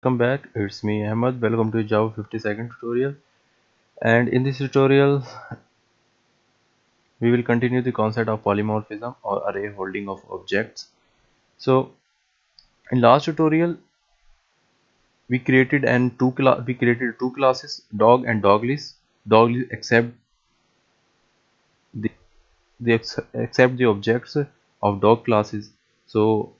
welcome back. It's me Ahmed. Welcome to Java 50 second tutorial. And in this tutorial we will continue the concept of polymorphism or array holding of objects. So in last tutorial we created and two we created two classes dog and dog list dog list accept the they accept the objects of dog classes. So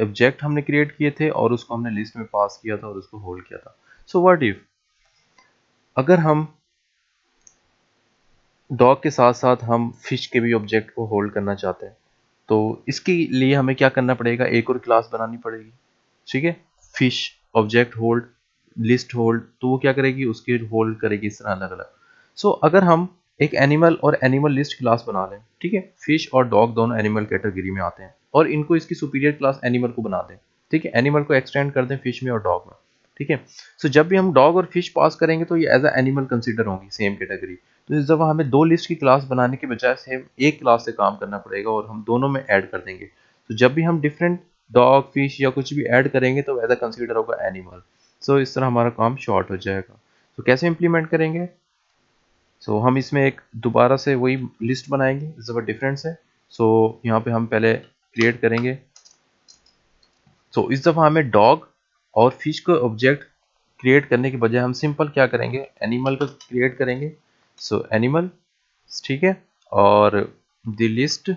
object हमने create किए थे और उसको हमने list में पास किया था और उसको होल्ड किया था। सो व्हाट इफ़ अगर हम डॉग के साथ साथ हम फ़िश के भी ऑब्जेक्ट को होल्ड करना चाहते हैं तो इसके लिए हमें क्या करना पड़ेगा? एक और क्लास बनानी पड़ेगी। ठीक है? Fish object hold list hold तो वो क्या करेगी? उसके होल्ड करेगी इस तरह अलग अलग सो अगर हम एक एनिमल और एनिमल लिस्ट क्लास बना लें, ठीक है? फ़िश और डॉग दोनों एनिमल कैटेगरी में आते हैं। और इनको इसकी सुपीरियर क्लास एनिमल को बना दें। ठीक है? एनिमल को एक्सटेंड कर दें फ़िश में और डॉग में। ठीक है? सो जब भी हम डॉग और फ़िश पास करेंगे तो ये एज अ एनिमल कंसिडर होंगी सेम कैटेगरी तो इस दफ़ा हमें दो लिस्ट की क्लास बनाने के बजाय सेम एक क्लास से काम करना पड़ेगा और हम दोनों में ऐड कर देंगे। तो जब भी हम डिफरेंट डॉग फ़िश या कुछ भी ऐड करेंगे तो एज अ कंसिडर होगा एनिमल सो इस तरह हमारा काम शॉर्ट हो जाएगा। तो कैसे इम्प्लीमेंट करेंगे? सो हम इसमें एक दोबारा से वही लिस्ट बनाएँगे। इस दफ़ा डिफरेंट से सो यहाँ पे हम पहले क्रिएट करेंगे। सो so, इस दफ़ा हमें डॉग और फ़िश को ऑब्जेक्ट क्रिएट करने के बजाय हम सिंपल क्या करेंगे? एनिमल को क्रिएट करेंगे। सो so, एनिमल ठीक है? और the list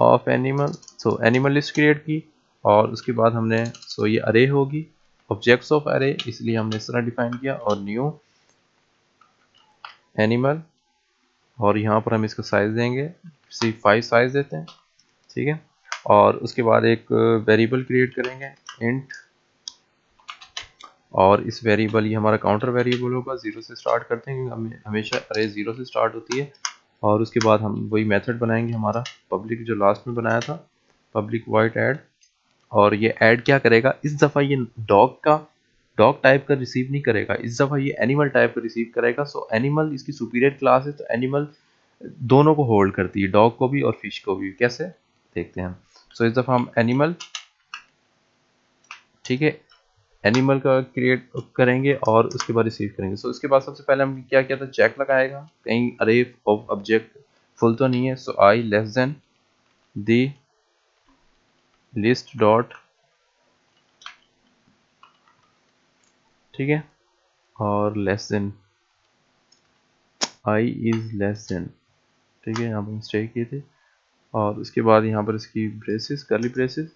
of animal so animal list create की और उसके बाद हमने सो so ये अरे होगी ऑब्जेक्ट्स ऑफ़ अरे इसलिए हमने इस तरह डिफाइन किया और न्यू एनिमल और यहाँ पर हम इसका साइज़ देंगे। सी फाइव साइज़ देते हैं। ठीक है? और उसके बाद एक वेरिएबल क्रिएट करेंगे इंट और इस वेरिएबल ये हमारा काउंटर वेरिएबल होगा ज़ीरो से स्टार्ट करते हैं, क्योंकि हमेशा अरे ज़ीरो से स्टार्ट होती है। और उसके बाद हम वही मेथड बनाएँगे हमारा पब्लिक जो लास्ट में बनाया था पब्लिक वाइट ऐड और ये ऐड क्या करेगा? इस दफ़ा ये डॉग का डॉग टाइप का रिसीव नहीं करेगा। इस दफ़ा ये एनिमल टाइप का रिसीव करेगा। सो एनिमल इसकी सुपीरियर क्लास है तो एनिमल दोनों को होल्ड करती है डॉग को भी और फ़िश को भी। कैसे? देखते हैं। सो so, इस दफ़ा हम एनिमल ठीक है एनिमल का क्रिएट करेंगे और उसके बाद रिसीव करेंगे। सो so, इसके बाद सबसे पहले हम क्या किया था? चेक लगाएगा। कहीं अरे ऑफ़ ऑब्जेक्ट फुल तो नहीं है। So I less than the list dot ठीक है? और less than I is less than ठीक है, यहाँ पर मिस्टेक किए थे। और उसके बाद यहाँ पर इसकी ब्रेसिस करली ब्रेसिस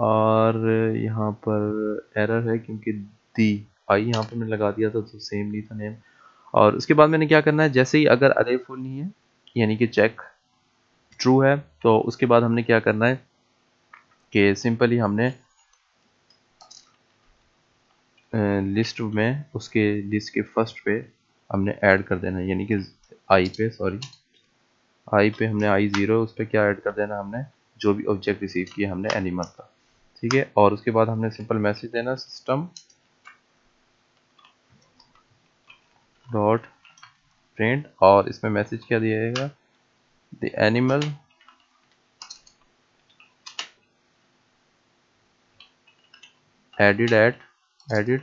और यहाँ पर एरर है क्योंकि दी आई यहाँ पर मैंने लगा दिया था तो सेम नहीं था नेम और उसके बाद मैंने क्या करना है, जैसे ही अगर अरे फुल नहीं है, यानी कि चेक ट्रू है तो उसके बाद हमने क्या करना है कि सिंपली हमने लिस्ट में उसके लिस्ट के फ़र्स्ट पे हमने ऐड कर देना है यानी कि आई पे सॉरी आई पे हमने आई ज़ीरो उस पर क्या ऐड कर देना हमने? जो भी ऑब्जेक्ट रिसीव किया हमने एनिमल का। ठीक है? और उसके बाद हमने सिंपल मैसेज देना सिस्टम डॉट प्रिंट और इसमें मैसेज क्या दिएगा the animal added at added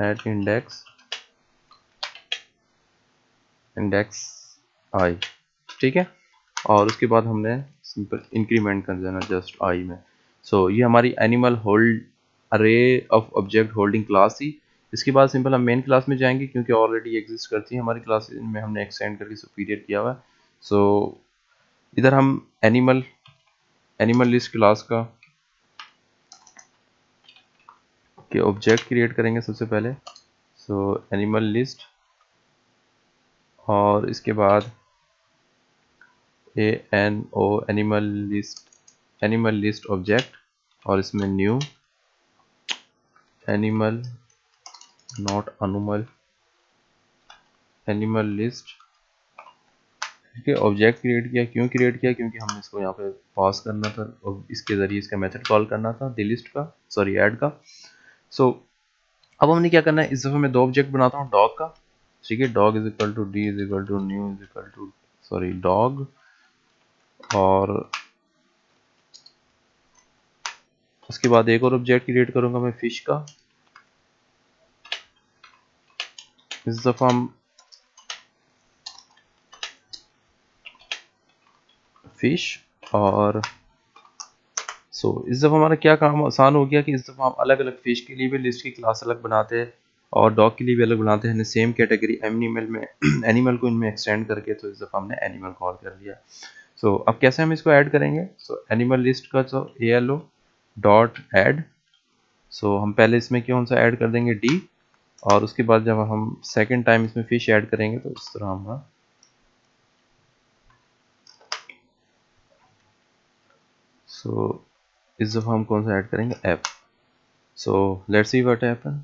at index. Index i. ठीक है? और उसके बाद हमने सिंपल इंक्रीमेंट कर देना जस्ट आई में। सो so, ये हमारी animal hold array of object holding class थी। इसके बाद सिंपल हम मेन क्लास में जाएँगे क्योंकि ऑलरेडी एग्जिस्ट करती है हमारी क्लास में हमने एक्सटेंड करके सुपीरियर किया हुआ है। सो so, इधर हम एनिमल एनिमल लिस्ट क्लास का के ऑब्जेक्ट क्रिएट करेंगे सबसे पहले। सो एनिमल लिस्ट और इसके बाद A N O animal list animal list object और इसमें new animal not animal animal list ठीक है ऑब्जेक्ट क्रिएट किया, क्यों क्रिएट किया? क्योंकि हमने इसको यहाँ पे पास करना था और इसके ज़रिए इसका मेथड कॉल करना था दी लिस्ट का सॉरी ऐड का। सो so, अब हमने क्या करना है? इस दफ़े मैं दो ऑब्जेक्ट बनाता हूँ डॉग का। ठीक है? Dog is equal to D is equal to new is equal to sorry dog और उसके बाद एक और ऑब्जेक्ट क्रिएट करूँगा मैं फ़िश का। इस दफ़ा हम फ़िश और सो so, इस दफ़ा हमारा क्या काम आसान हो गया कि इस दफ़ा हम अलग अलग फ़िश के लिए भी लिस्ट की क्लास अलग बनाते हैं और डॉग के लिए भी अलग बनाते हैं। सेम कैटेगरी एनिमल में एनिमल को इनमें एक्सटेंड करके तो इस दफ़ा हमने एनिमल कॉल कर लिया। सो so, अब कैसे हम इसको ऐड करेंगे? सो एनिमल लिस्ट का तो A L O dot add so हम पहले इसमें कौन सा ऐड कर देंगे? डी और उसके बाद जब हम सेकेंड टाइम इसमें फ़िश ऐड करेंगे तो इस तरह हम सो so, इस दफ़ा हम कौन सा ऐड करेंगे app so let's see what happen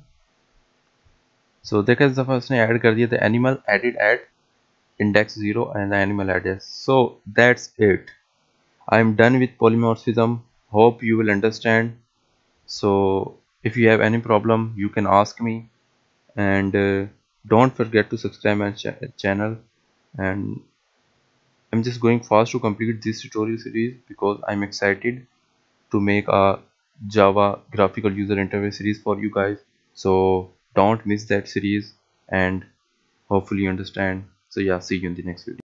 so देखा इस दफ़ा उसने ऐड कर दिया था animal added add index 0 and the animal address so that's it i am done with polymorphism hope you will understand so if you have any problem you can ask me and uh, don't forget to subscribe my ch channel and I'm just going fast to complete this tutorial series because I'm excited to make a Java graphical user interface series for you guys. So don't miss that series and hopefully you understand. So yeah see you in the next video